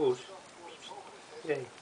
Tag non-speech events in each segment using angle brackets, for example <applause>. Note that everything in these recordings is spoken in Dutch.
Pois. E aí?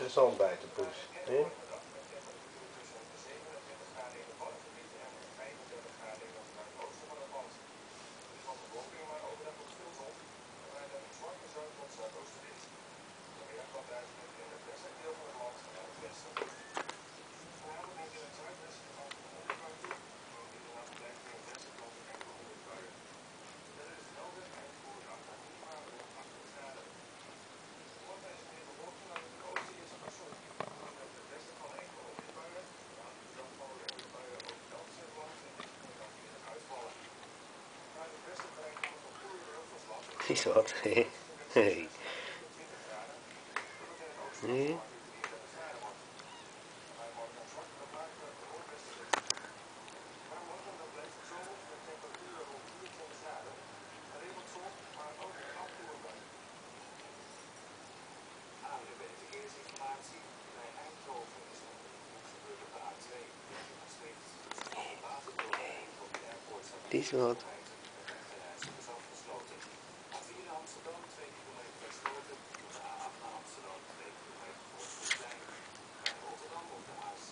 Is interessant bij te poes. Hè? Is wat. <laughs> Nee. Is wat.